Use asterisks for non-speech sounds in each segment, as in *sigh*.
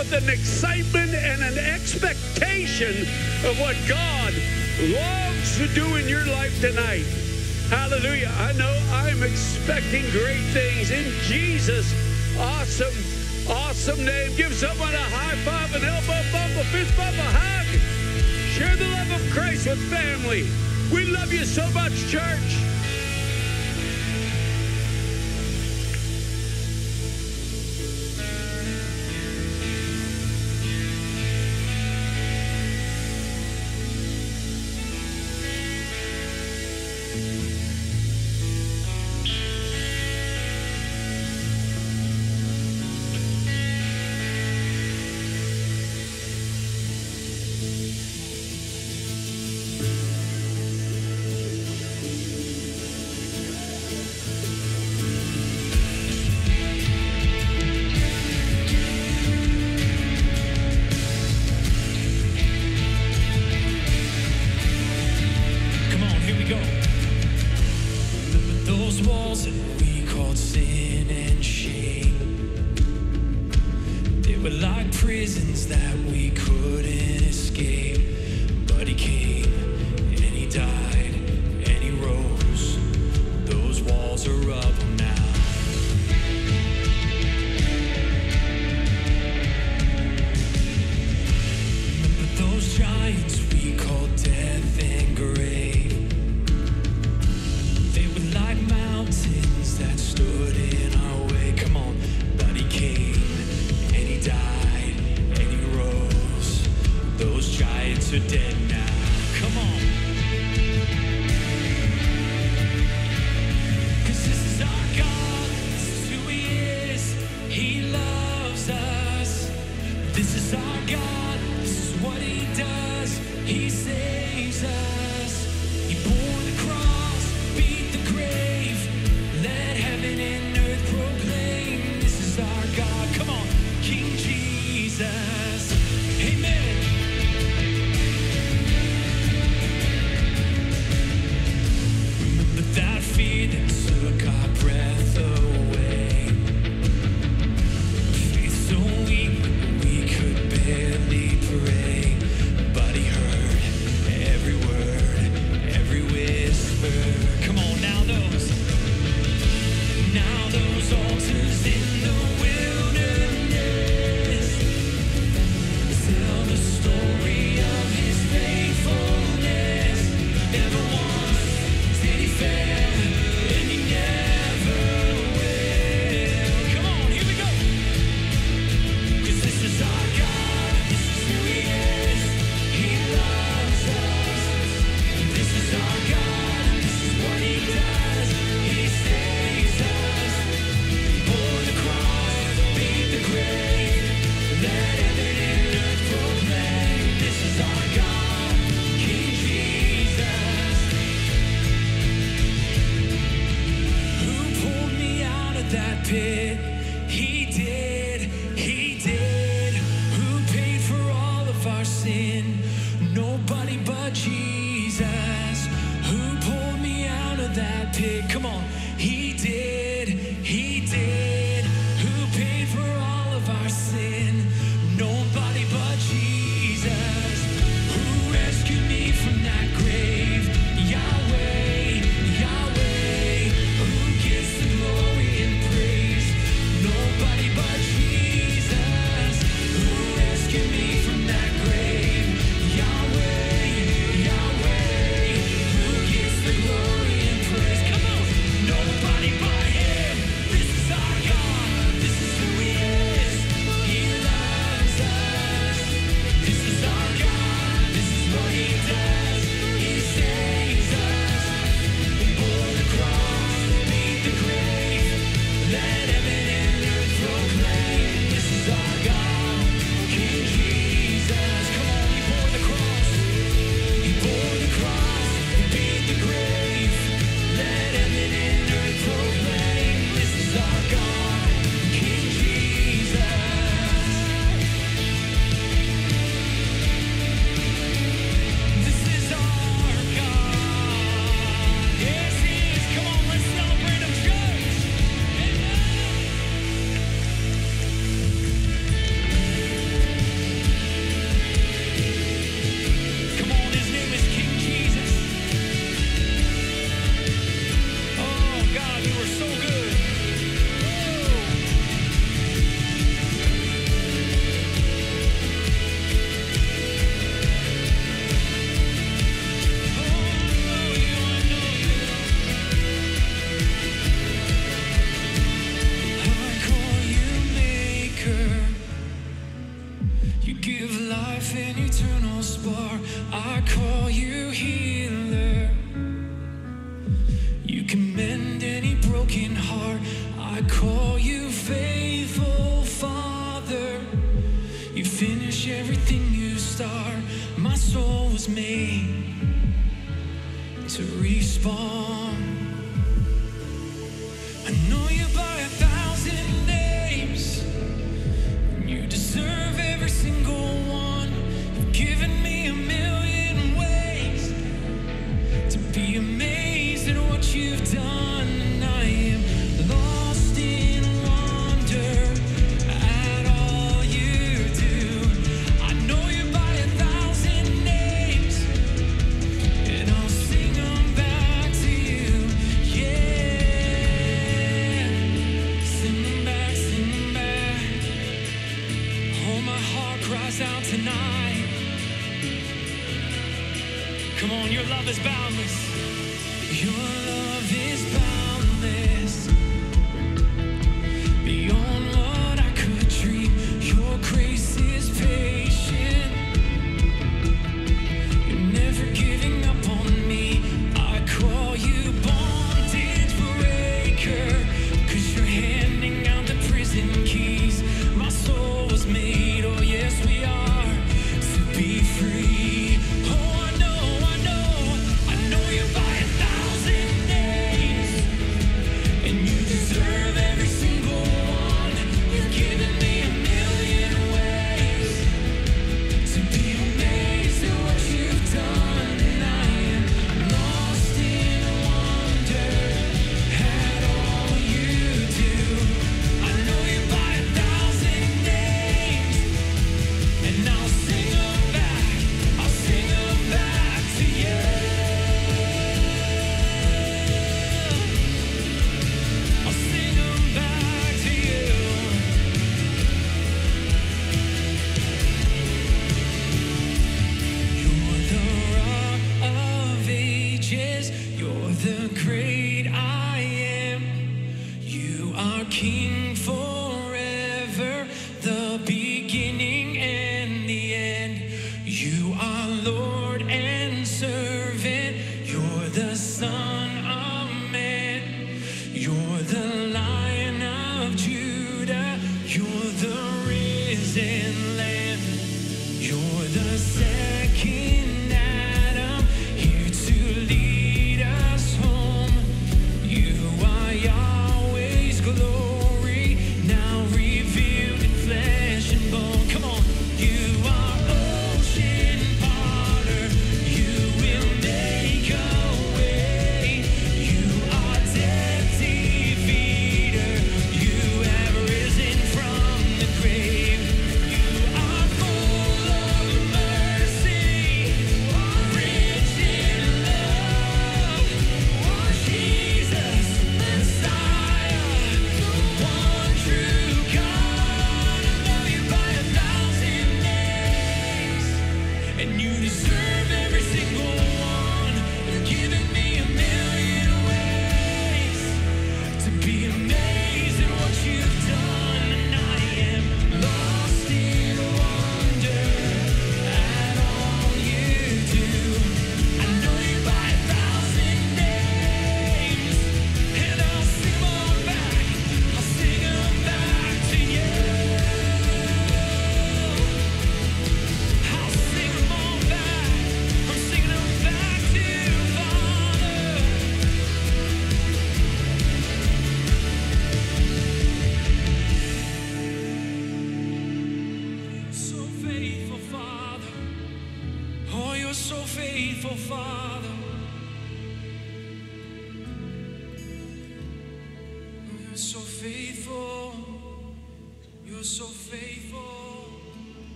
with an excitement and an expectation of what God longs to do in your life tonight. Hallelujah. I know I'm expecting great things in Jesus' awesome, awesome name. Give someone a high five, an elbow bump, a fist bump, a hug. Share the love of Christ with family. We love you so much, church.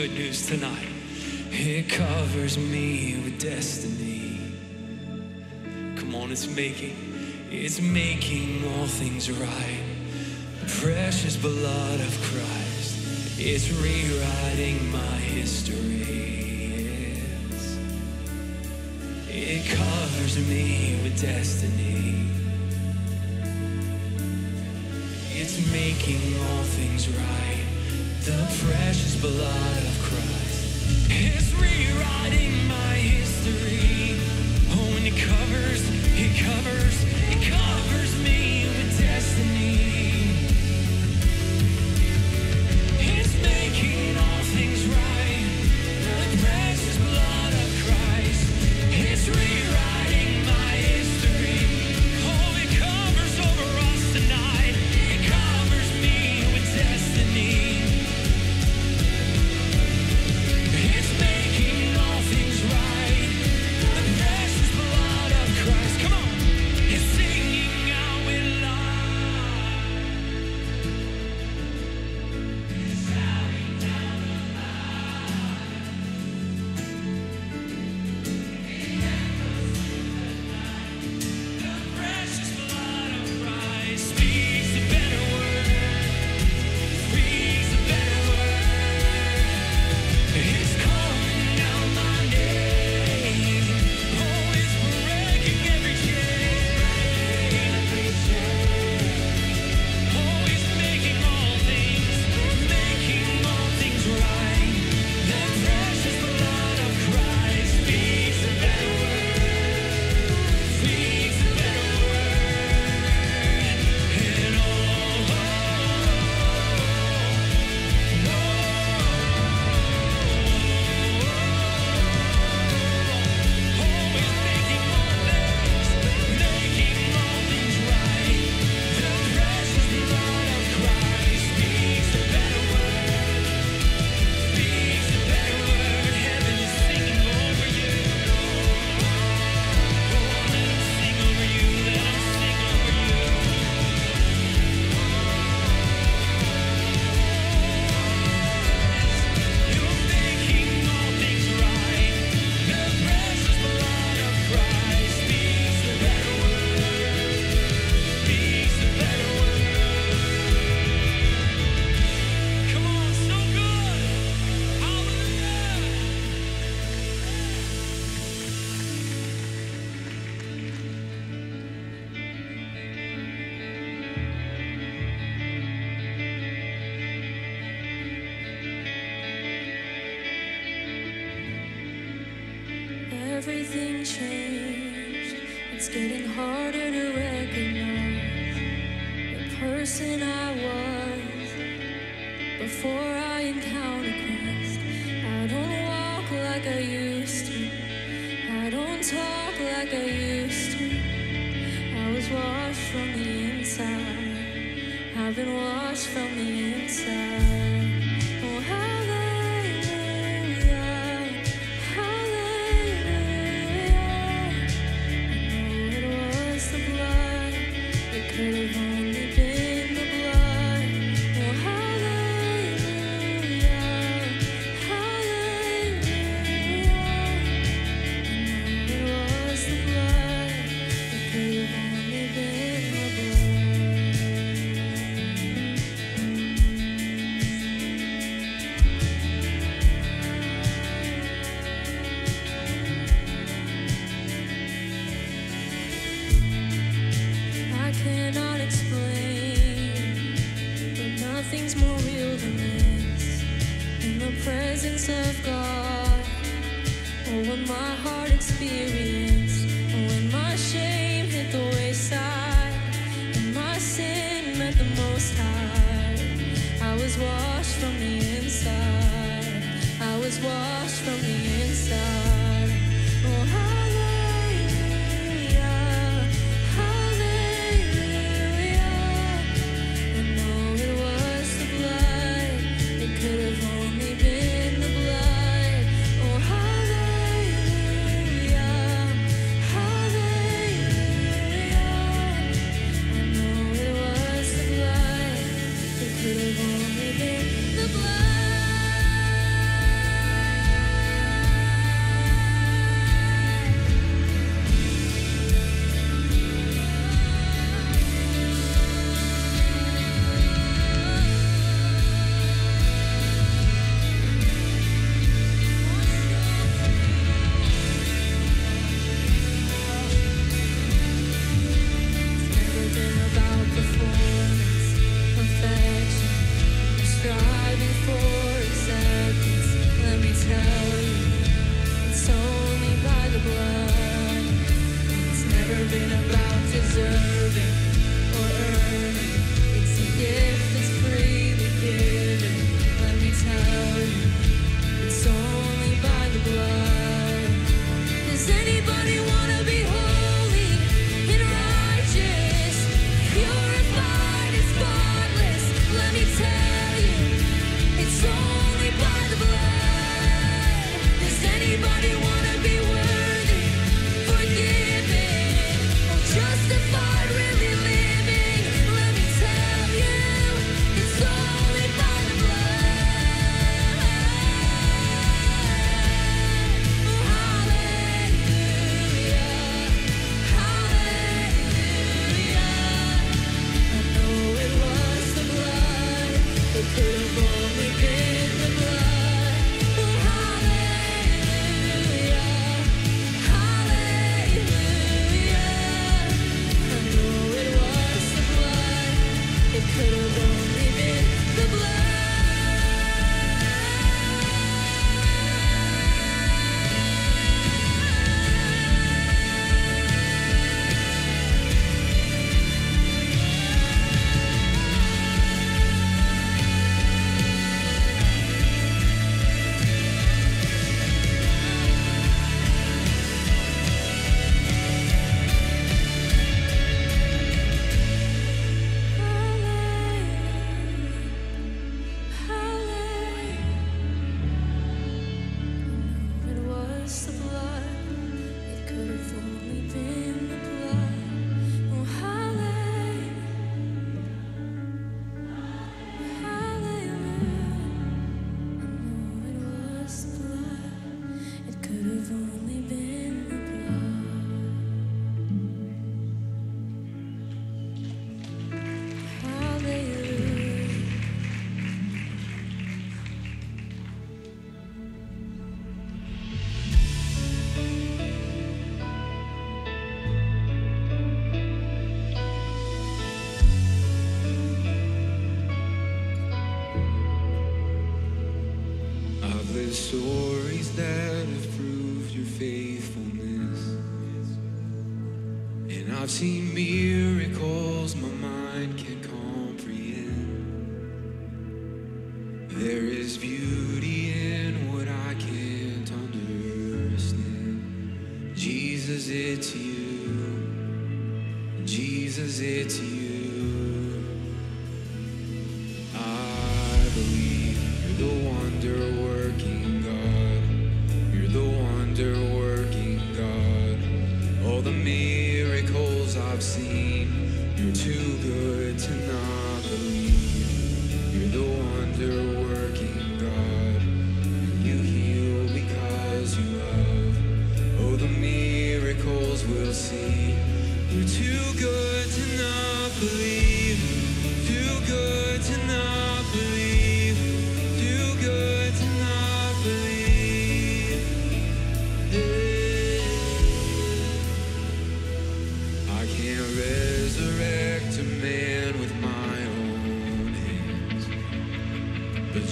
good news tonight. It covers me with destiny. Come on, it's making, it's making all things right. Precious blood of Christ, it's rewriting my history. It covers me with destiny. It's making all things right. The precious blood Oh, it covers, it covers, it covers me.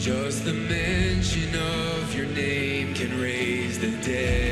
Just the mention of your name can raise the dead.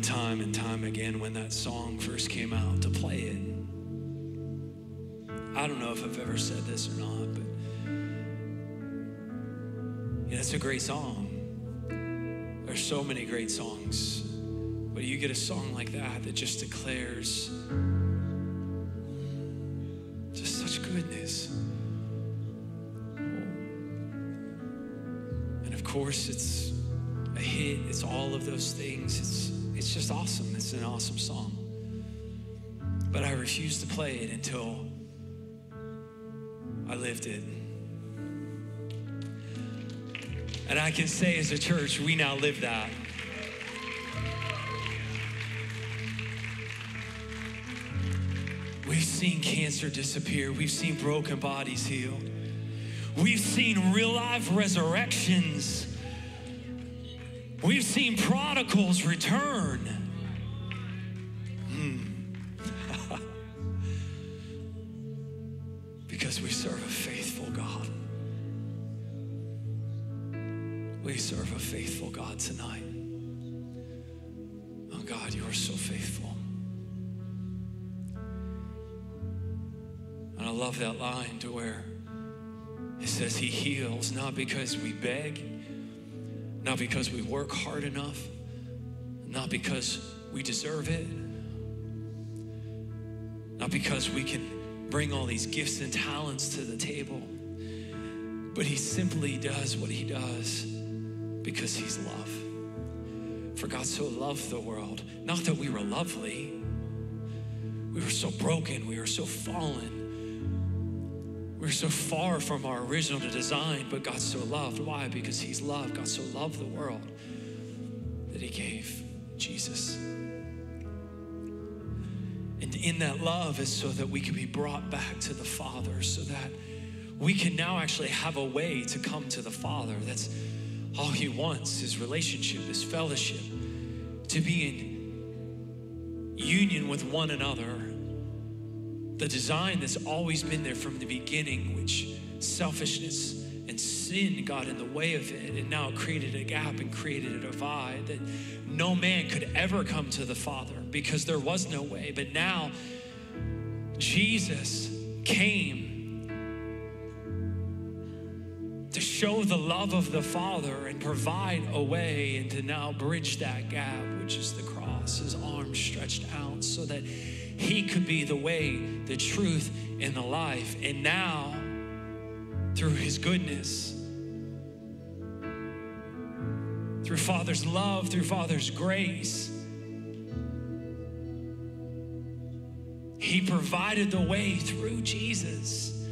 And time and time again when that song first came out to play it. I don't know if I've ever said this or not, but yeah, it's a great song. There's so many great songs, but you get a song like that that just declares just such goodness. And of course, it's a hit. It's all of those things. It's it's just awesome. It's an awesome song. But I refuse to play it until I lived it. And I can say as a church, we now live that. We've seen cancer disappear. We've seen broken bodies healed. We've seen real life resurrections. We've seen prodigals return. Hmm. *laughs* because we serve a faithful God. We serve a faithful God tonight. Oh God, you are so faithful. And I love that line to where it says he heals not because we beg, not because we work hard enough, not because we deserve it, not because we can bring all these gifts and talents to the table, but he simply does what he does because he's love. For God so loved the world, not that we were lovely, we were so broken, we were so fallen. We were so far from our original design, but God so loved. Why? Because He's love. God so loved the world that He gave Jesus. And in that love is so that we can be brought back to the Father, so that we can now actually have a way to come to the Father. That's all He wants His relationship, His fellowship, to be in union with one another the design that's always been there from the beginning, which selfishness and sin got in the way of it, and now created a gap and created a divide that no man could ever come to the Father because there was no way. But now Jesus came to show the love of the Father and provide a way and to now bridge that gap, which is the cross, his arms stretched out so that he could be the way, the truth, and the life. And now, through His goodness, through Father's love, through Father's grace, He provided the way through Jesus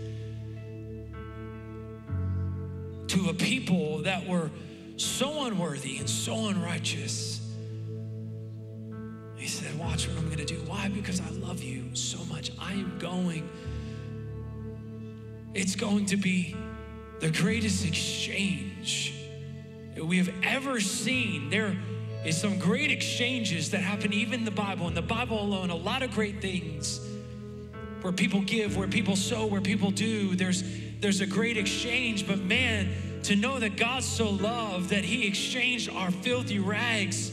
to a people that were so unworthy and so unrighteous said, Watch what I'm going to do. Why? Because I love you so much. I am going. It's going to be the greatest exchange that we have ever seen. There is some great exchanges that happen even in the Bible. In the Bible alone, a lot of great things where people give, where people sow, where people do. There's there's a great exchange, but man, to know that God so loved that He exchanged our filthy rags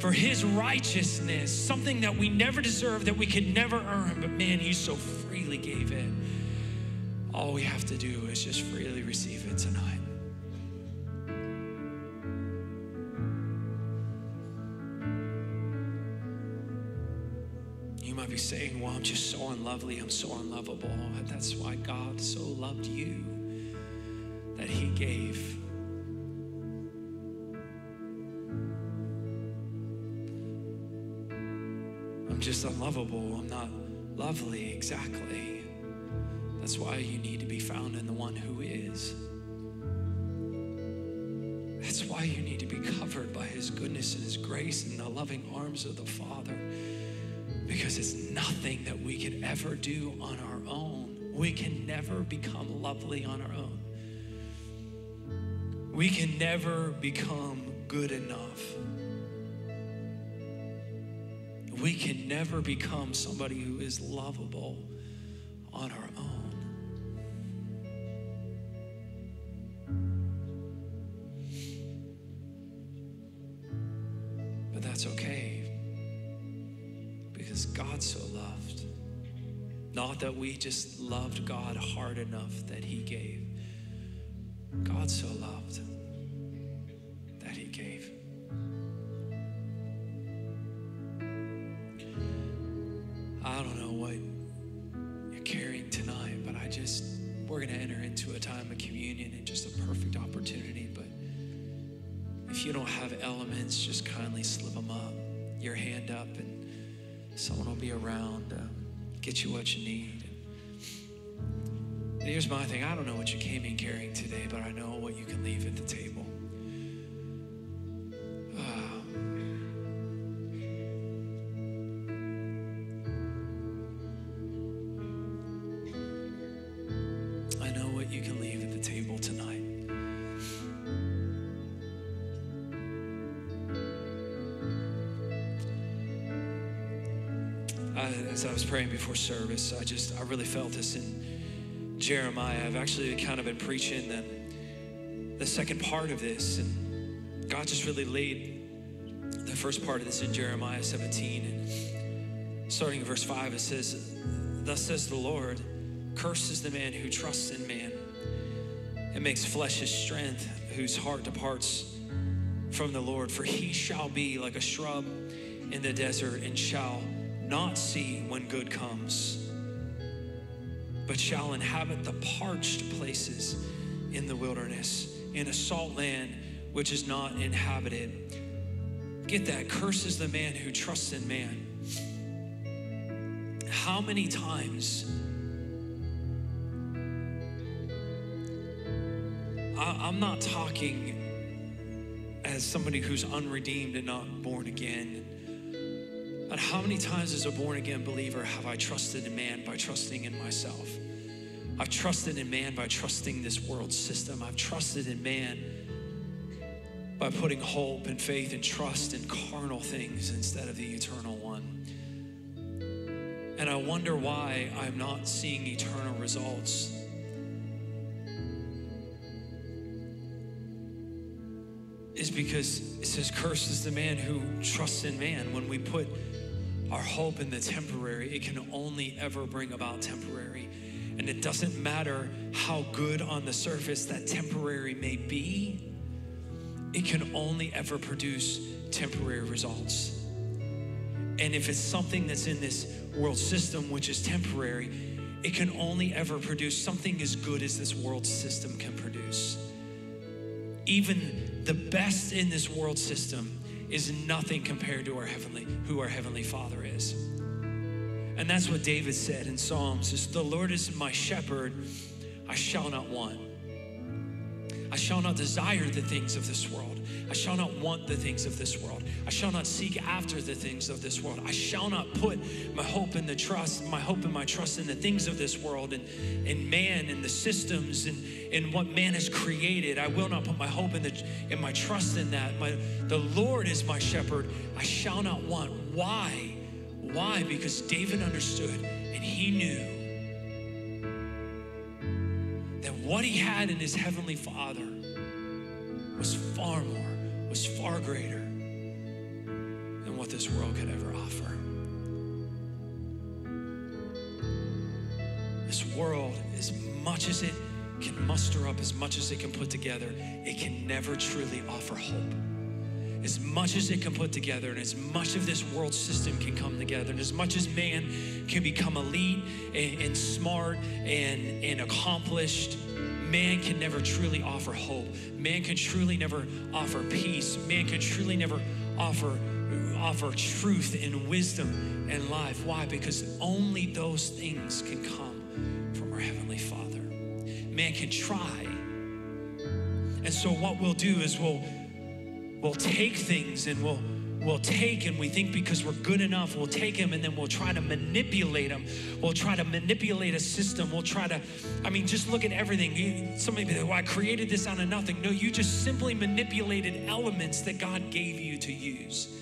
for his righteousness, something that we never deserve, that we could never earn, but man, he so freely gave it. All we have to do is just freely receive it tonight. You might be saying, Well, I'm just so unlovely, I'm so unlovable. That's why God so loved you that he gave I'm just unlovable. I'm not lovely exactly. That's why you need to be found in the one who is. That's why you need to be covered by his goodness and his grace and the loving arms of the Father. Because it's nothing that we could ever do on our own. We can never become lovely on our own. We can never become good enough we can never become somebody who is lovable on our own. But that's okay. Because God so loved. Not that we just loved God hard enough that He gave. God so loved that He gave. Opportunity. But if you don't have elements, just kindly slip them up, your hand up, and someone will be around, uh, get you what you need. And here's my thing I don't know what you came in carrying today, but I know what you can leave at the table. I, was praying before service, I just, I really felt this in Jeremiah. I've actually kind of been preaching the, the second part of this, and God just really laid the first part of this in Jeremiah 17. And starting in verse 5, it says, Thus says the Lord, curses the man who trusts in man and makes flesh his strength, whose heart departs from the Lord. For he shall be like a shrub in the desert and shall not see when good comes, but shall inhabit the parched places in the wilderness, in a salt land which is not inhabited. Get that. Curses the man who trusts in man. How many times I, I'm not talking as somebody who's unredeemed and not born again. But how many times as a born again believer have I trusted in man by trusting in myself? I've trusted in man by trusting this world system. I've trusted in man by putting hope and faith and trust in carnal things instead of the eternal one. And I wonder why I'm not seeing eternal results. Is because it says, Cursed is the man who trusts in man. When we put our hope in the temporary, it can only ever bring about temporary. And it doesn't matter how good on the surface that temporary may be, it can only ever produce temporary results. And if it's something that's in this world system, which is temporary, it can only ever produce something as good as this world system can produce. Even the best in this world system is nothing compared to our heavenly, who our heavenly Father is. And that's what David said in Psalms is the Lord is my shepherd, I shall not want. I shall not desire the things of this world. I shall not want the things of this world. I shall not seek after the things of this world. I shall not put my hope and the trust, my hope and my trust in the things of this world and in man and the systems and in what man has created. I will not put my hope in the in my trust in that. My the Lord is my shepherd. I shall not want. Why? Why? Because David understood and he knew that what he had in his heavenly father was far more, was far greater than what this world could ever offer. This world, as much as it can muster up, as much as it can put together, it can never truly offer hope. As much as it can put together, and as much of this world system can come together, and as much as man can become elite and, and smart and, and accomplished, man can never truly offer hope. Man can truly never offer peace. Man can truly never offer offer truth and wisdom and life. Why? Because only those things can come from our heavenly Father. Man can try. And so what we'll do is we'll we'll take things and we'll we'll take and we think because we're good enough. We'll take him and then we'll try to manipulate him. we'll try to manipulate a system. We'll try to i mean just look at everything. Somebody be like, well i created this out of nothing. No you just simply manipulated elements that god gave you to use.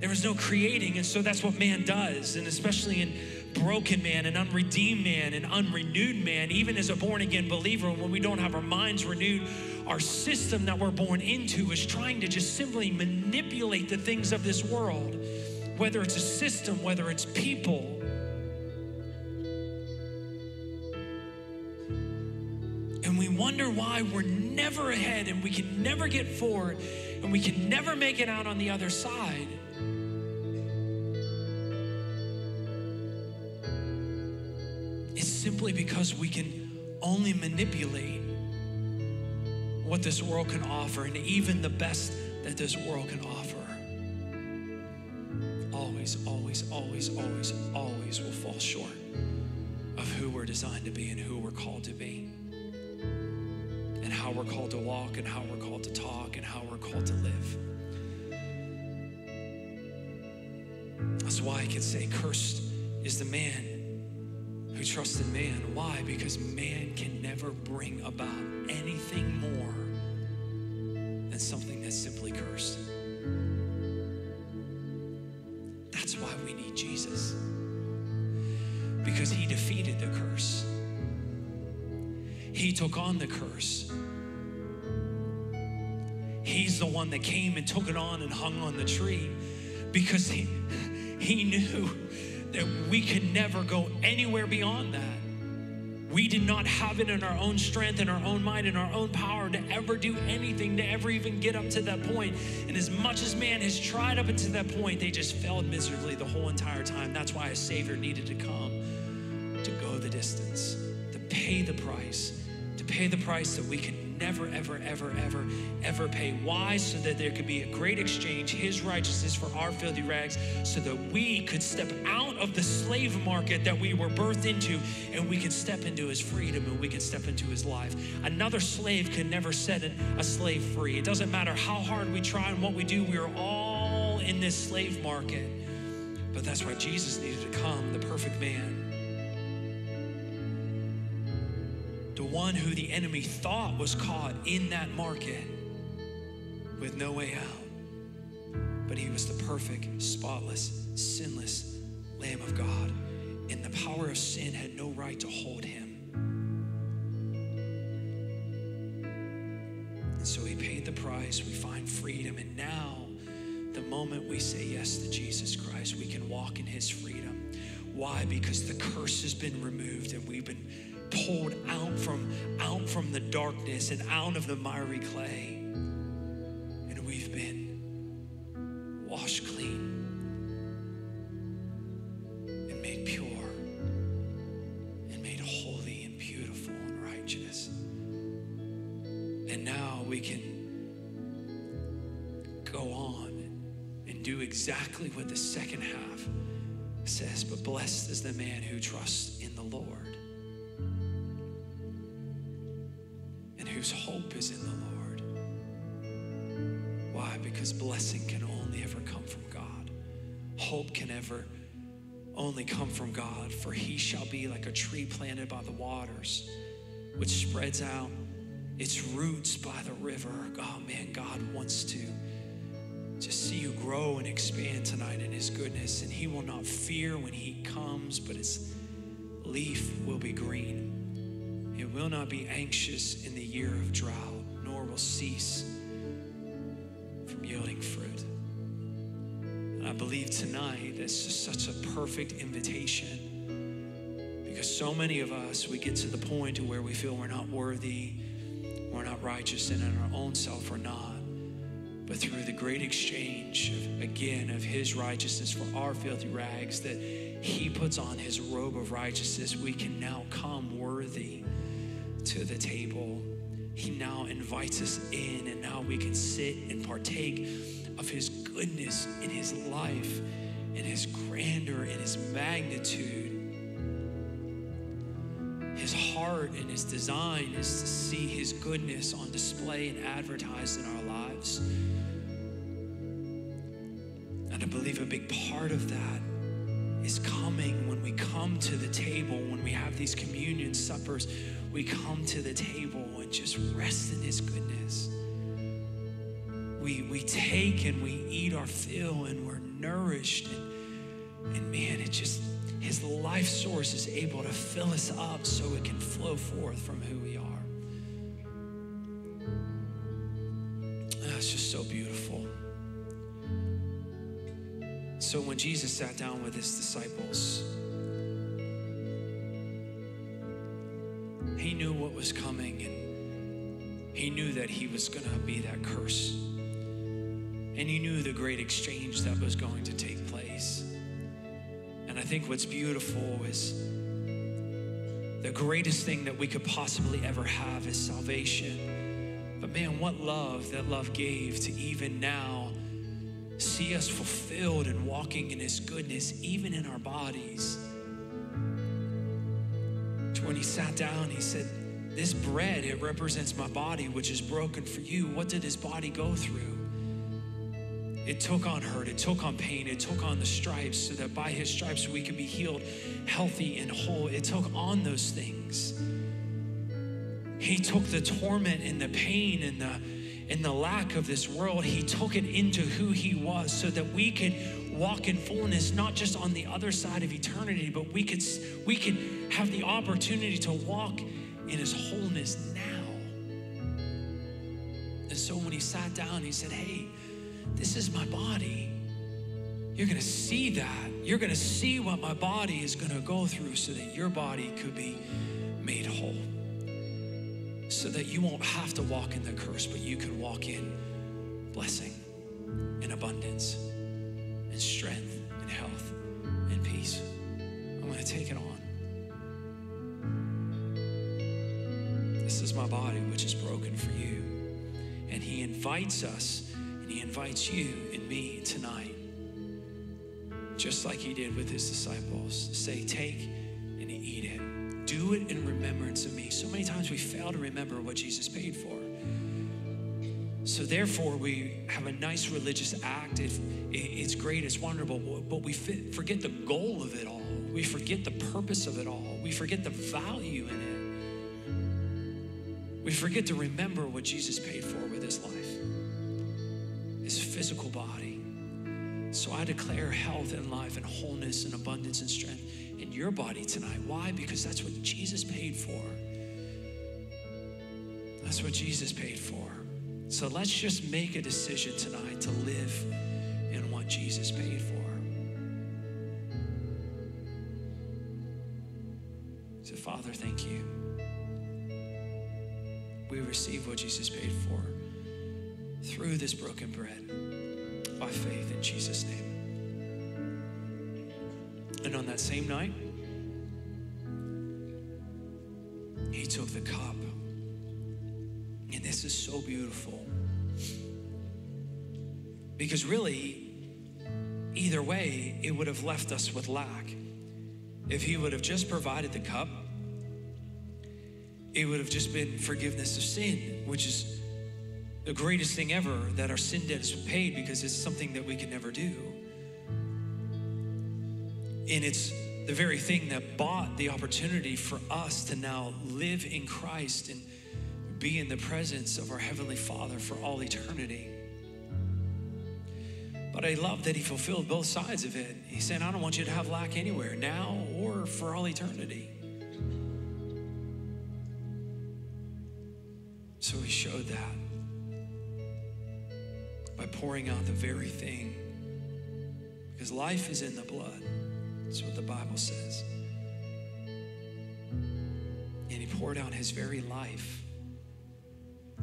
There was no creating and so that's what man does and especially in broken man, an unredeemed man, an unrenewed man, even as a born again believer, when we don't have our minds renewed, our system that we're born into is trying to just simply manipulate the things of this world, whether it's a system, whether it's people. And we wonder why we're never ahead and we can never get forward and we can never make it out on the other side. Simply because we can only manipulate what this world can offer and even the best that this world can offer. Always, always, always, always, always will fall short of who we're designed to be and who we're called to be and how we're called to walk and how we're called to talk and how we're called to live. That's why I can say, cursed is the man who trusts in man. Why? Because man can never bring about anything more than something that's simply cursed. That's why we need Jesus. Because he defeated the curse. He took on the curse. He's the one that came and took it on and hung on the tree because he, he knew that we could never go anywhere beyond that. We did not have it in our own strength, in our own mind, in our own power to ever do anything, to ever even get up to that point. And as much as man has tried up until that point, they just failed miserably the whole entire time. That's why a Savior needed to come to go the distance, to pay the price, to pay the price that we can never, ever, ever, ever, ever pay. Why? So that there could be a great exchange, His righteousness for our filthy rags, so that we could step out of the slave market that we were birthed into and we could step into His freedom and we could step into His life. Another slave can never set a slave free. It doesn't matter how hard we try and what we do, we are all in this slave market. But that's why Jesus needed to come, the perfect man. One who the enemy thought was caught in that market with no way out. But he was the perfect, spotless, sinless Lamb of God, and the power of sin had no right to hold him. And so he paid the price, we find freedom, and now, the moment we say yes to Jesus Christ, we can walk in his freedom. Why? Because the curse has been removed and we've been pulled out from out from the darkness and out of the miry clay. And we've been washed clean and made pure and made holy and beautiful and righteous. And now we can go on and do exactly what the second half says but blessed is the man who trusts in the lord whose hope is in the Lord. Why? Because blessing can only ever come from God. Hope can ever only come from God, for he shall be like a tree planted by the waters, which spreads out its roots by the river. Oh man, God wants to just see you grow and expand tonight in his goodness, and he will not fear when he comes, but his leaf will be green. It will not be anxious in the year of drought, nor will cease from yielding fruit. And I believe tonight that's just such a perfect invitation because so many of us, we get to the point to where we feel we're not worthy, we're not righteous, and in our own self we're not. But through the great exchange, of, again, of His righteousness for our filthy rags, that He puts on His robe of righteousness, we can now come worthy to the table. He now invites us in, and now we can sit and partake of His goodness in His life, in His grandeur, in His magnitude. His heart and His design is to see His goodness on display and advertised in our lives. And I believe a big part of that is coming when we come to the table, when we have these communion suppers, we come to the table and just rest in His goodness. We, we take and we eat our fill and we're nourished. And, and man, it just, his life source is able to fill us up so it can flow forth from who we are. Ah, it's just so beautiful. So when Jesus sat down with his disciples, he knew that he was going to be that curse. And he knew the great exchange that was going to take place. And I think what's beautiful is the greatest thing that we could possibly ever have is salvation. But man, what love that love gave to even now see us fulfilled and walking in his goodness, even in our bodies. When he sat down, he said, This bread, it represents my body, which is broken for you. What did his body go through? It took on hurt, it took on pain, it took on the stripes so that by his stripes we could be healed, healthy, and whole. It took on those things. He took the torment and the pain and the and the lack of this world, he took it into who he was so that we could walk in fullness, not just on the other side of eternity, but we could we could have the opportunity to walk in his wholeness now. And so when he sat down, he said, Hey, this is my body. You're going to see that. You're going to see what my body is going to go through so that your body could be made whole. So that you won't have to walk in the curse, but you can walk in blessing and abundance and strength and health and peace. I'm going to take it on. This is my body, which is broken for you. And he invites us and he invites you and me tonight, just like he did with his disciples. Say, take and eat it. Do it in remembrance of me. So many times we fail to remember what Jesus paid for. So therefore, we have a nice religious act. It, it, it's great, it's wonderful, but we forget the goal of it all. We forget the purpose of it all. We forget the value in it. We forget to remember what Jesus paid for with his life his physical body. So I declare health and life and wholeness and abundance and strength in your body tonight. Why? Because that's what Jesus paid for. That's what Jesus paid for. So let's just make a decision tonight to live in what Jesus paid for. So, Father, thank you. We receive what Jesus paid for through this broken bread by faith in Jesus' name. And on that same night, he took the cup. And this is so beautiful. Because really, either way, it would have left us with lack. If he would have just provided the cup, it would have just been forgiveness of sin, which is the greatest thing ever that our sin debt is paid because it's something that we can never do. And it's the very thing that bought the opportunity for us to now live in Christ and be in the presence of our Heavenly Father for all eternity. But I love that He fulfilled both sides of it. He said, I don't want you to have lack anywhere, now or for all eternity. Showed that by pouring out the very thing. Because life is in the blood. That's what the Bible says. And he poured out his very life,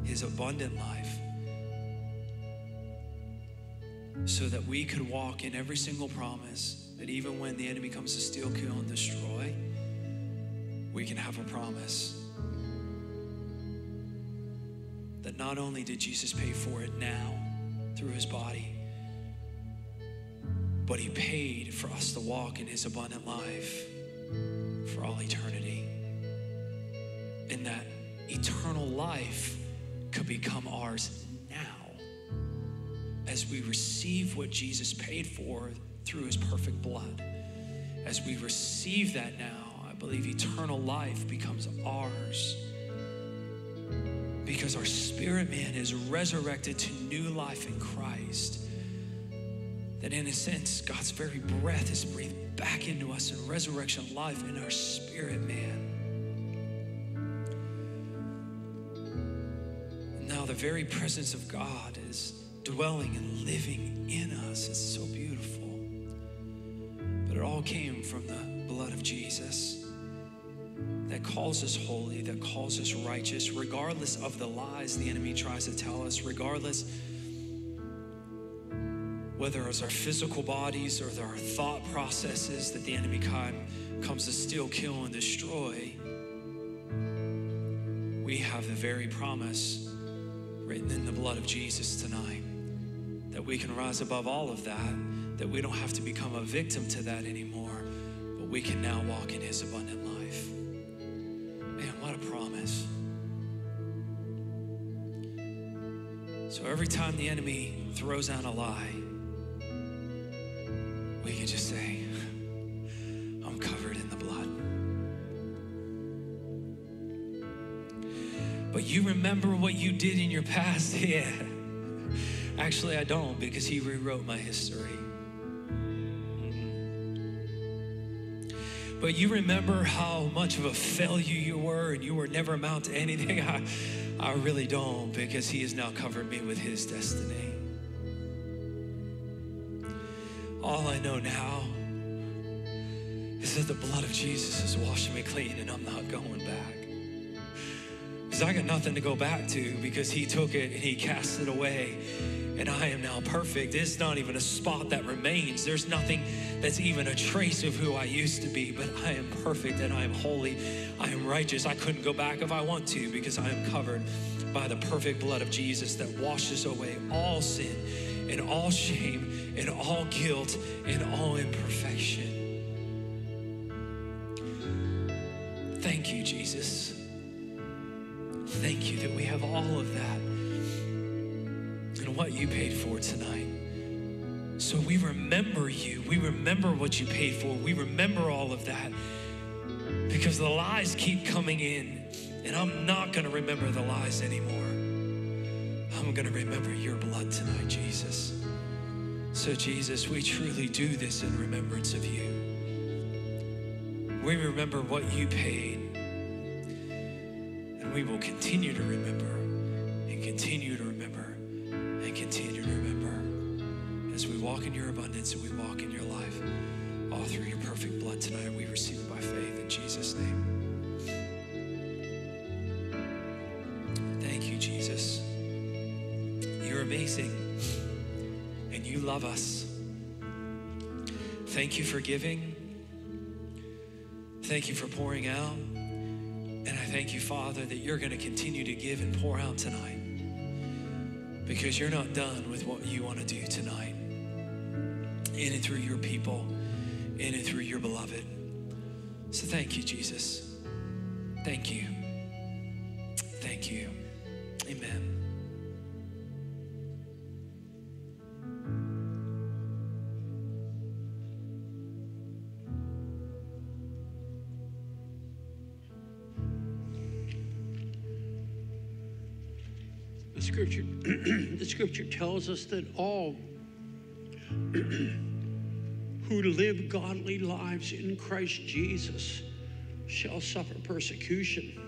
his abundant life, so that we could walk in every single promise that even when the enemy comes to steal, kill, and destroy, we can have a promise that not only did Jesus pay for it now through his body, but he paid for us to walk in his abundant life for all eternity. And that eternal life could become ours now as we receive what Jesus paid for through his perfect blood. As we receive that now, I believe eternal life becomes ours because our spirit man is resurrected to new life in Christ. That in a sense, God's very breath is breathed back into us in resurrection life in our spirit, man. Now, the very presence of God is dwelling and living in us. It's so beautiful. But it all came from the blood of Jesus that calls us holy, that calls us righteous, regardless of the lies the enemy tries to tell us, regardless whether it's our physical bodies or our thought processes that the enemy comes to steal, kill, and destroy. We have the very promise written in the blood of Jesus tonight that we can rise above all of that, that we don't have to become a victim to that anymore, but we can now walk in his abundant life. Man, what a promise. So every time the enemy throws out a lie, we can just say, *laughs* I'm covered in the blood. But you remember what you did in your past? *laughs* Yeah. Actually, I don't because he rewrote my history. But you remember how much of a failure you were and you were never amount to anything? *laughs* I, I really don't because he has now covered me with his destiny. All I know now is that the blood of Jesus is washing me clean and I'm not going back. Because I got nothing to go back to because he took it and he cast it away. And I am now perfect. It's not even a spot that remains. There's nothing that's even a trace of who I used to be, but I am perfect and I am holy. I am righteous. I couldn't go back if I want to because I am covered by the perfect blood of Jesus that washes away all sin and all shame and all guilt and all imperfection. Thank you, Jesus. Thank you that we have all of that what you paid for tonight. So we remember you. We remember what you paid for. We remember all of that because the lies keep coming in, and I'm not going to remember the lies anymore. I'm going to remember your blood tonight, Jesus. So, Jesus, we truly do this in remembrance of you. We remember what you paid, and we will continue to remember and continue to remember continue to remember as we walk in your abundance and we walk in your life, all through your perfect blood tonight. We receive it by faith in Jesus' name. Thank you, Jesus. You're amazing and you love us. Thank you for giving. Thank you for pouring out. And I thank you, Father, that you're going to continue to give and pour out tonight because you're not done with what you want to do tonight in and through your people, in and through your beloved. So thank you, Jesus. Thank you. Thank you. Amen. Scripture tells us that all *clears throat* who live godly lives in Christ Jesus shall suffer persecution.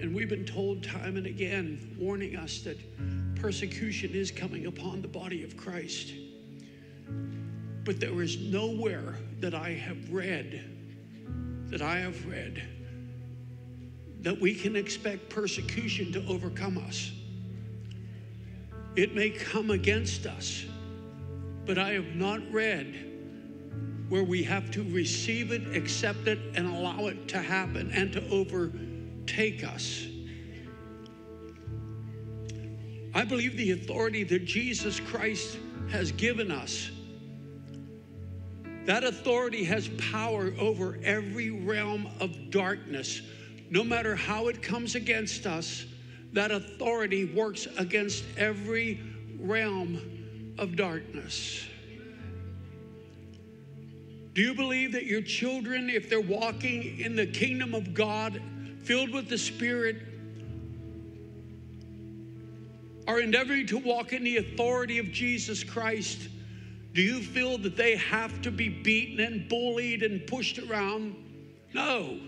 And we've been told time and again, warning us that persecution is coming upon the body of Christ. But there is nowhere that I have read, that I have read, that we can expect persecution to overcome us. It may come against us, but I have not read where we have to receive it, accept it, and allow it to happen and to overtake us. I believe the authority that Jesus Christ has given us, that authority has power over every realm of darkness. No matter how it comes against us, that authority works against every realm of darkness. Do you believe that your children, if they're walking in the kingdom of God, filled with the Spirit, are endeavoring to walk in the authority of Jesus Christ, Do you feel that they have to be beaten and bullied and pushed around? No.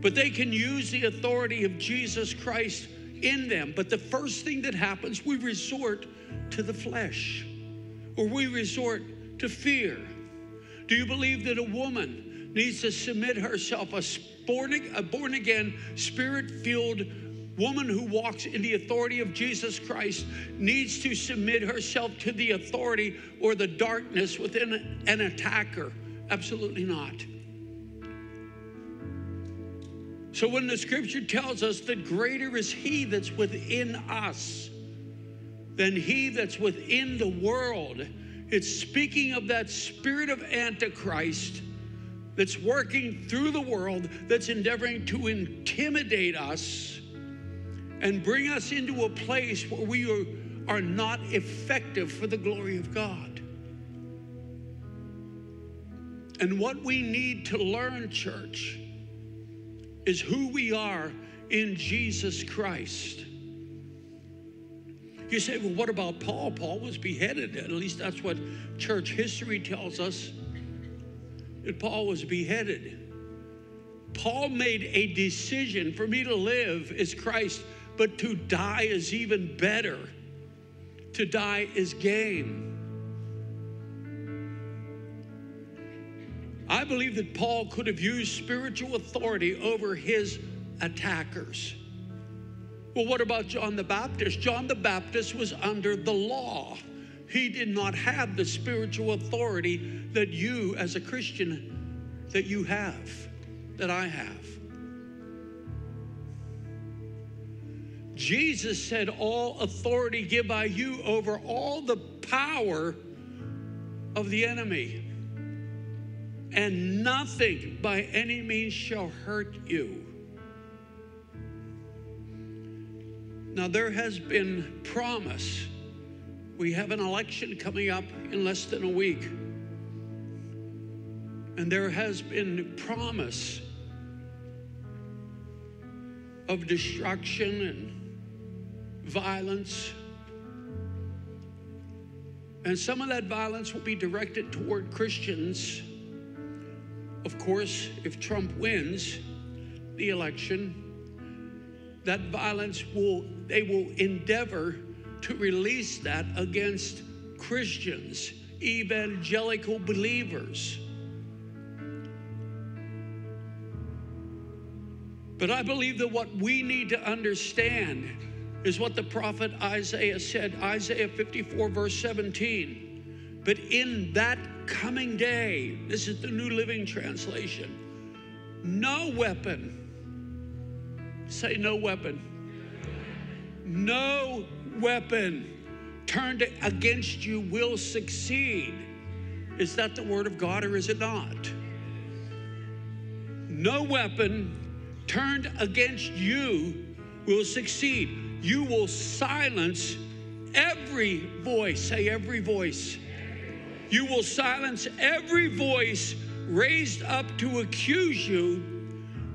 But they can use the authority of Jesus Christ in them. But the first thing that happens, we resort to the flesh or we resort to fear. Do you believe that a woman needs to submit herself, a born, a born again, spirit filled woman who walks in the authority of Jesus Christ needs to submit herself to the authority or the darkness within an attacker? Absolutely not. So when the scripture tells us that greater is he that's within us than he that's within the world, it's speaking of that spirit of Antichrist that's working through the world, that's endeavoring to intimidate us and bring us into a place where we are, are not effective for the glory of God. And what we need to learn, church, is who we are in Jesus Christ. You say, well, what about Paul? Paul was beheaded. At least that's what church history tells us. That Paul was beheaded. Paul made a decision for me to live is Christ, but to die is even better. To die is gain. I believe that Paul could have used spiritual authority over his attackers. Well, what about John the Baptist? John the Baptist was under the law. He did not have the spiritual authority that you as a Christian that you have, that I have. Jesus said, All authority give I you over all the power of the enemy and nothing by any means shall hurt you. Now, there has been promise. We have an election coming up in less than a week. And there has been promise of destruction and violence. And some of that violence will be directed toward Christians of course, if Trump wins the election, that violence will, they will endeavor to release that against Christians, evangelical believers. But I believe that what we need to understand is what the prophet Isaiah said, Isaiah 54, verse 17. But in that coming day. This is the New Living Translation. No weapon, say no weapon, no weapon turned against you will succeed. Is that the word of God or is it not? No weapon turned against you will succeed. You will silence every voice. Say every voice you will silence every voice raised up to accuse you.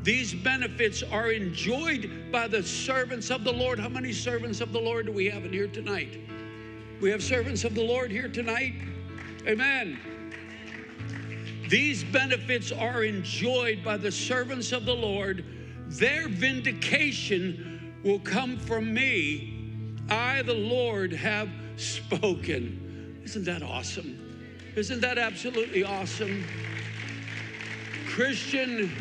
These benefits are enjoyed by the servants of the Lord. How many servants of the Lord do we have in here tonight? We have servants of the Lord here tonight. Amen. These benefits are enjoyed by the servants of the Lord. Their vindication will come from me. I, the Lord, have spoken. Isn't that awesome? Isn't that absolutely awesome? Christian,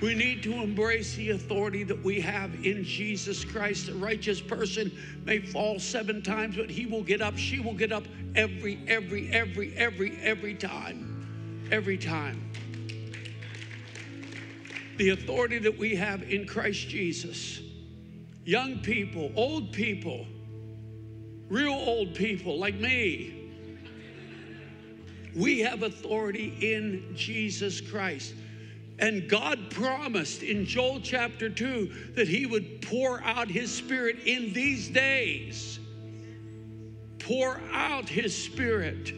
we need to embrace the authority that we have in Jesus Christ. A righteous person may fall seven times, but he will get up, she will get up every, every, every, every, every time. Every time. The authority that we have in Christ Jesus. Young people, old people, real old people like me, we have authority in Jesus Christ. And God promised in Joel chapter 2 that He would pour out His Spirit in these days. Pour out His Spirit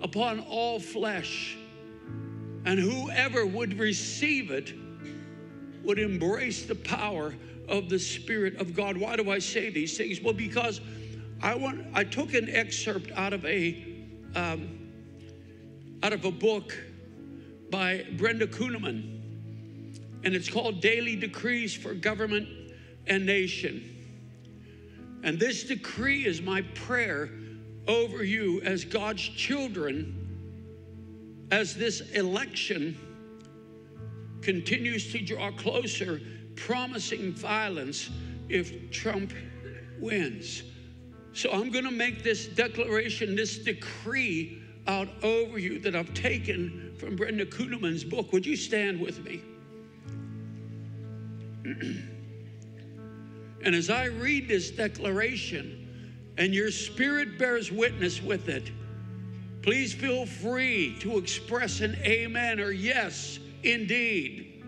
upon all flesh. And whoever would receive it would embrace the power of the Spirit of God. Why do I say these things? Well, because I want. I took an excerpt out of a um, out of a book by Brenda Kunneman, and it's called Daily Decrees for Government and Nation. And this decree is my prayer over you as God's children as this election continues to draw closer, promising violence if Trump wins. So I'm going to make this declaration, this decree out over you that I've taken from Brenda Kunneman's book. Would you stand with me? *clears throat* and as I read this declaration, and your spirit bears witness with it, please feel free to express an amen or yes, indeed.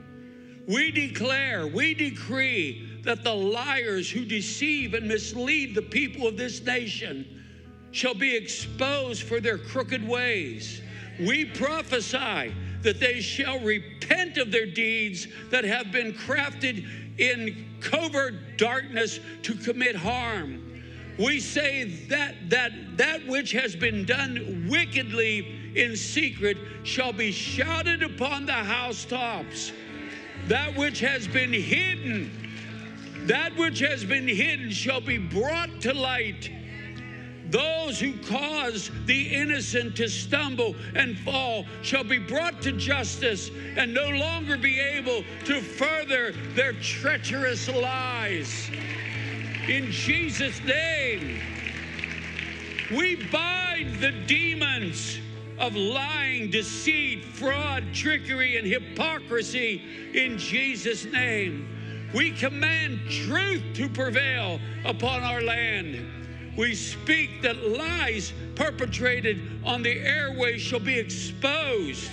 We declare, we decree that the liars who deceive and mislead the people of this nation shall be exposed for their crooked ways. We prophesy that they shall repent of their deeds that have been crafted in covert darkness to commit harm. We say that that that which has been done wickedly in secret shall be shouted upon the housetops. That which has been hidden that which has been hidden shall be brought to light. Those who cause the innocent to stumble and fall shall be brought to justice and no longer be able to further their treacherous lies. In Jesus' name, we bind the demons of lying, deceit, fraud, trickery, and hypocrisy in Jesus' name. We command truth to prevail upon our land. We speak that lies perpetrated on the airways shall be exposed.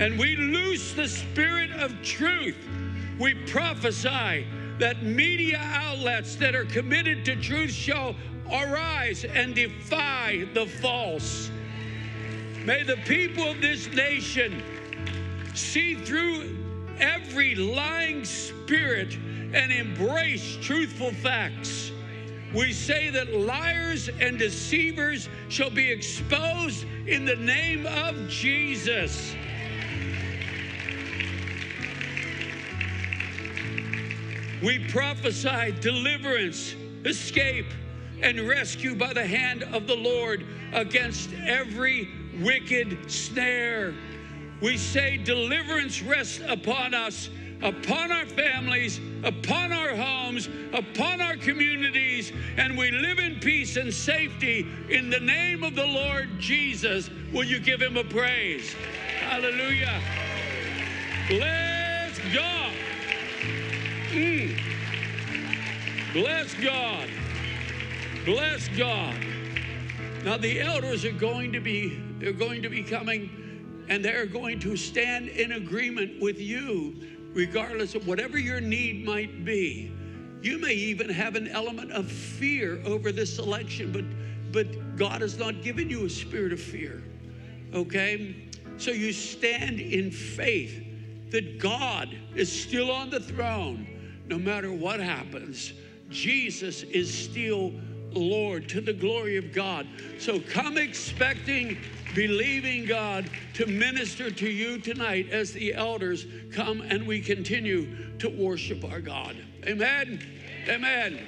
And we loose the spirit of truth. We prophesy that media outlets that are committed to truth shall arise and defy the false. May the people of this nation see through every lying spirit and embrace truthful facts. We say that liars and deceivers shall be exposed in the name of Jesus. We prophesy deliverance, escape, and rescue by the hand of the Lord against every wicked snare. We say deliverance rests upon us upon our families, upon our homes, upon our communities, and we live in peace and safety in the name of the Lord Jesus. Will you give him a praise? Hallelujah. Bless God. Mm. Bless God. Bless God. Now the elders are going to be they're going to be coming and they're going to stand in agreement with you regardless of whatever your need might be. You may even have an element of fear over this election, but but God has not given you a spirit of fear. Okay? So you stand in faith that God is still on the throne no matter what happens. Jesus is still Lord to the glory of God. So come expecting believing God to minister to you tonight as the elders come and we continue to worship our God. Amen. Amen.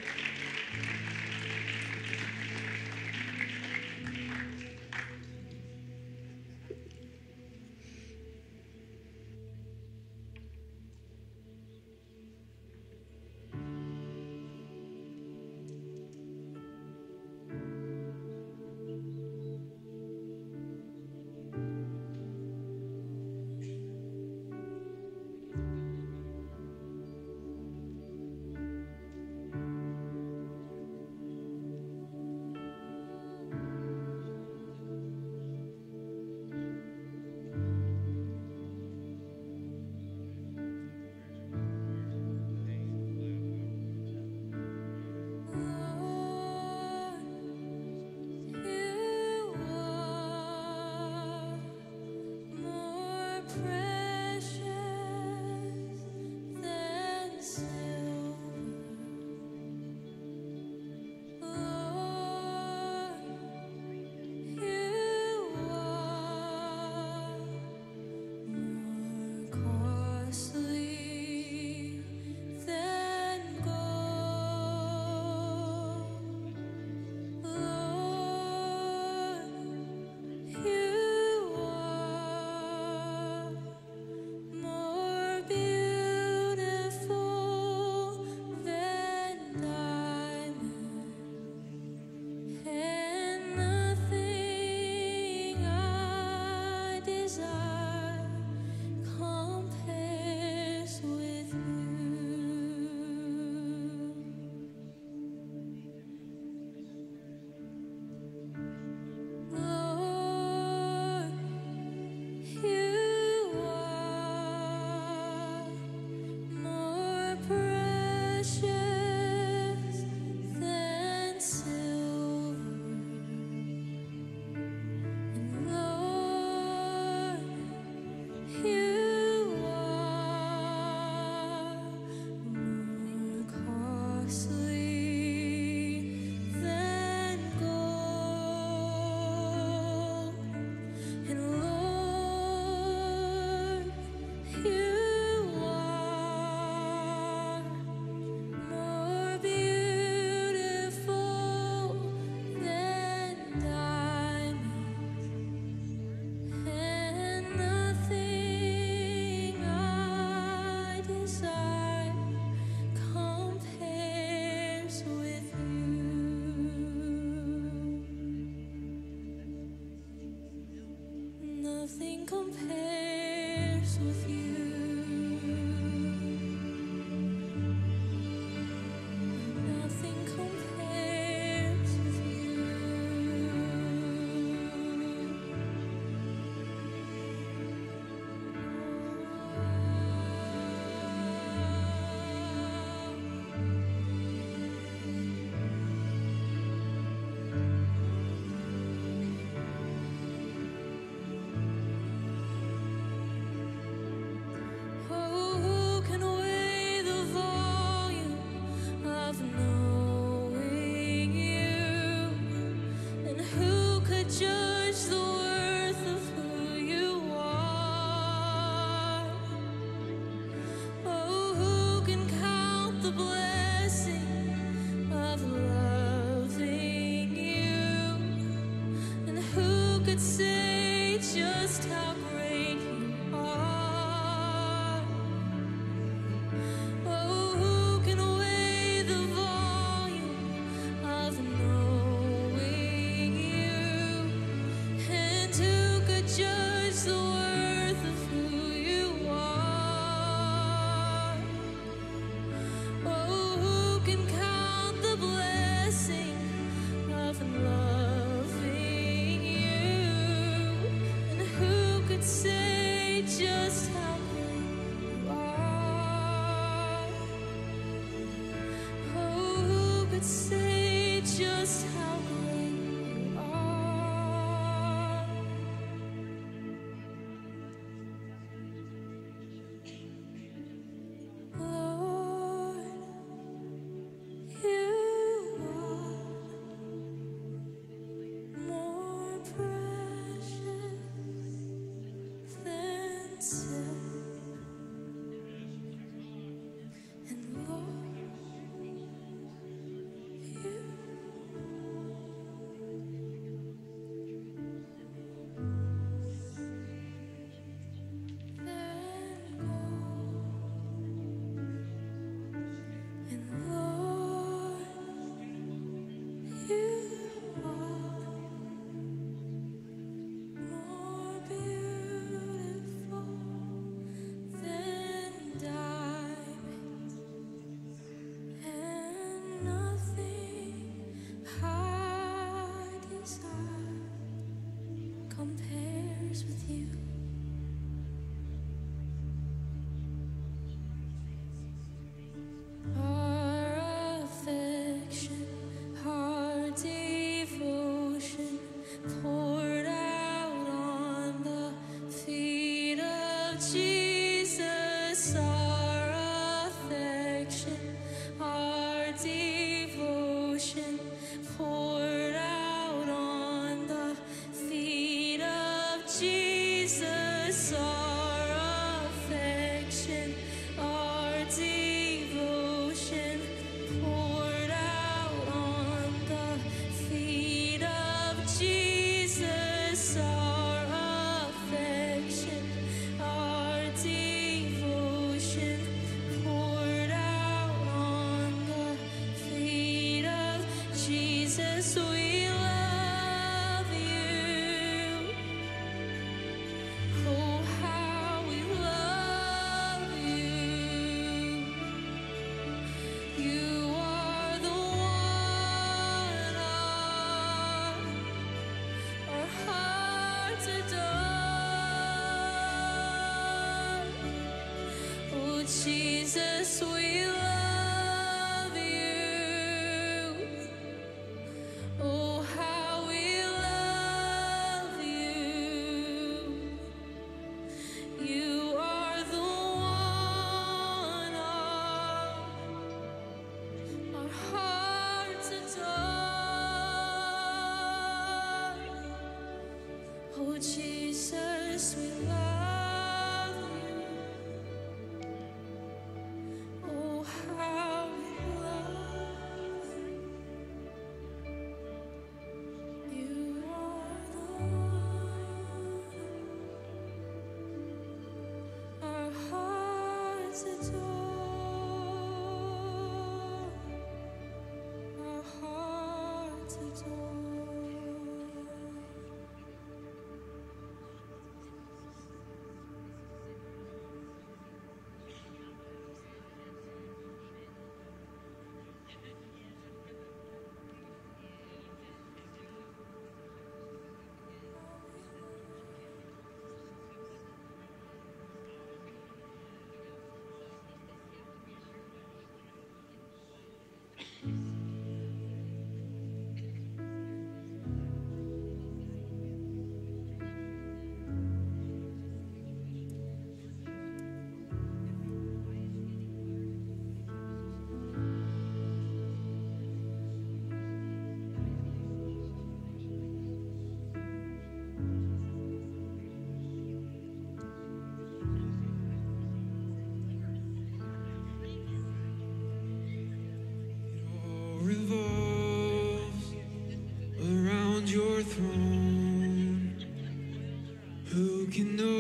can know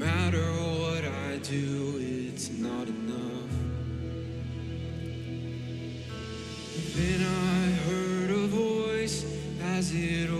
matter what I do, it's not enough. Then I heard a voice as it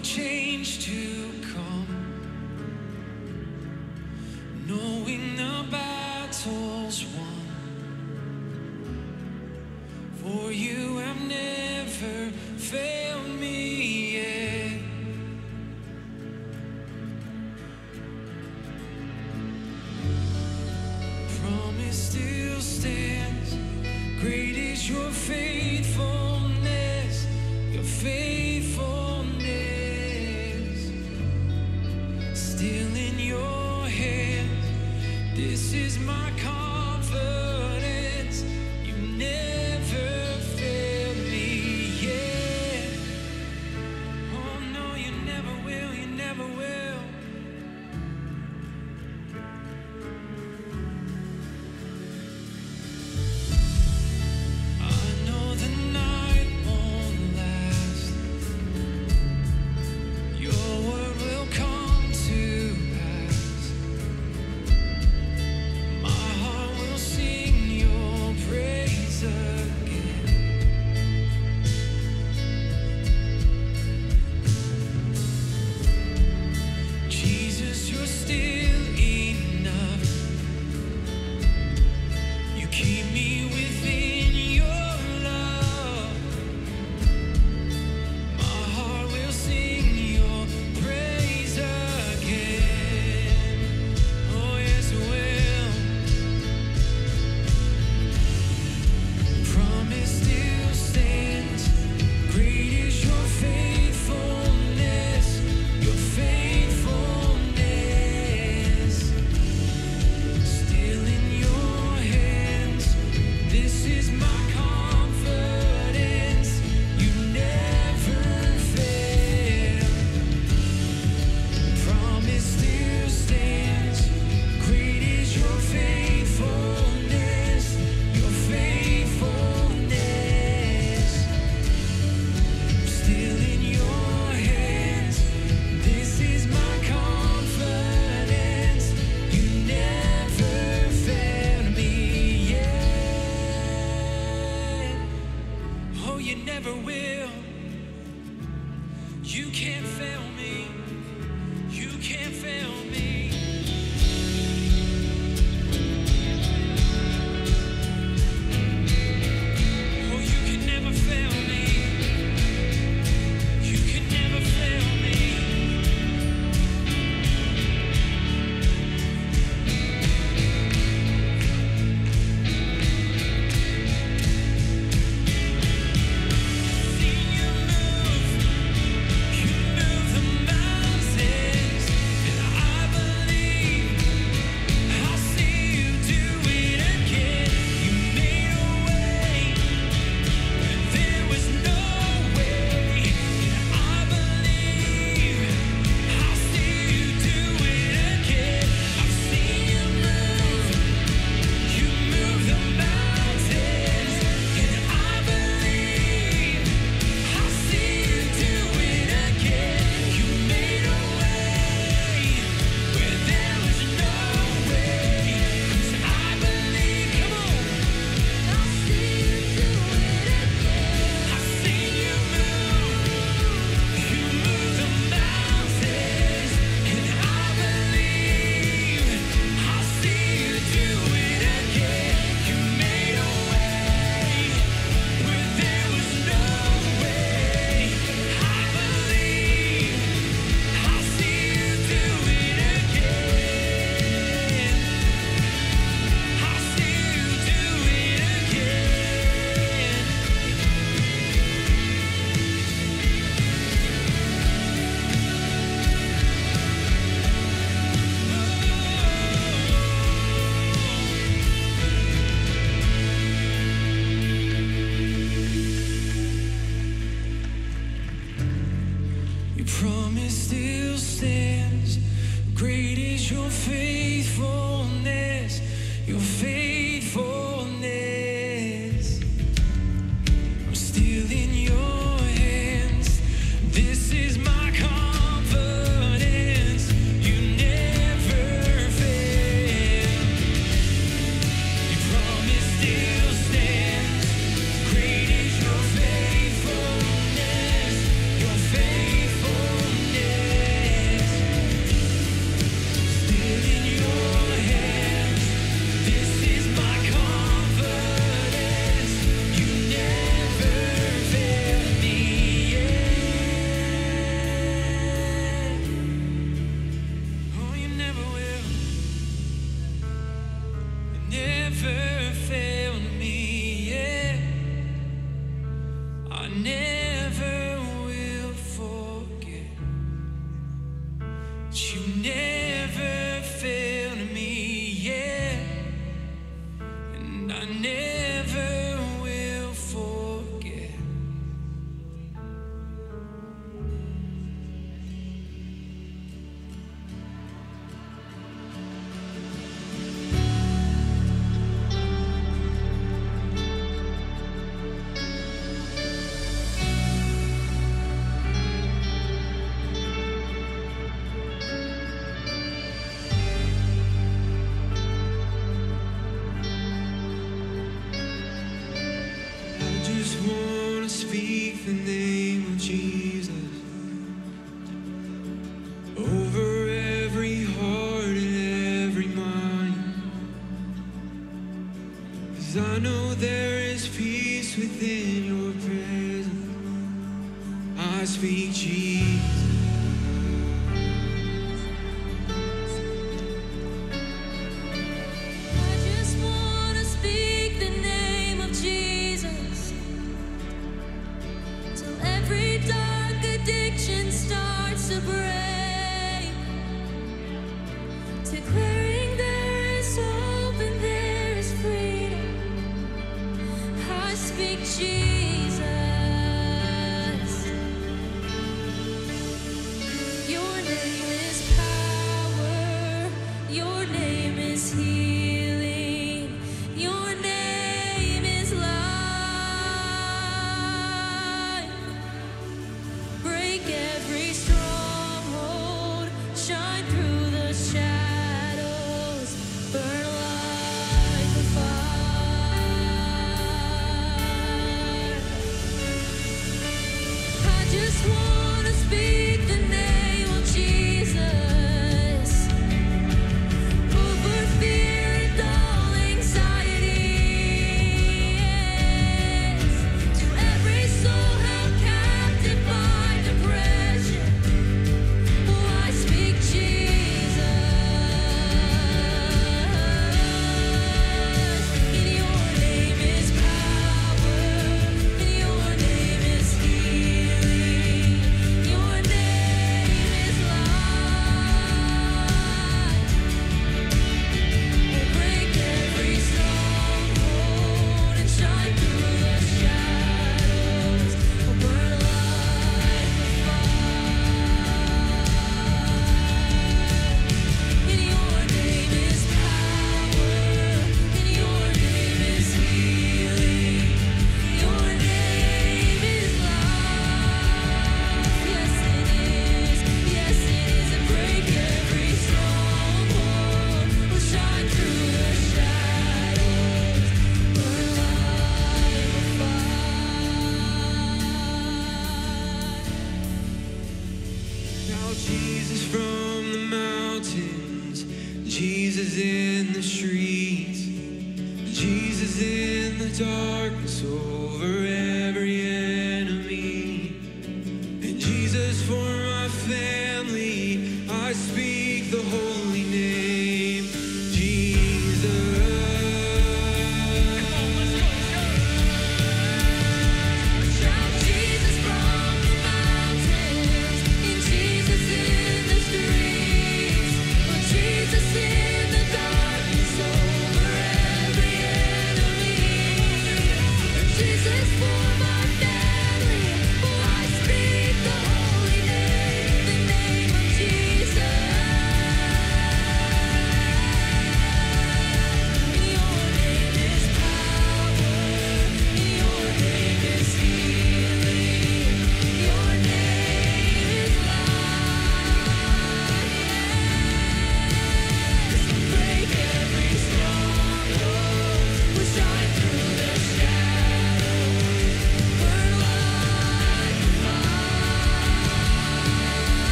change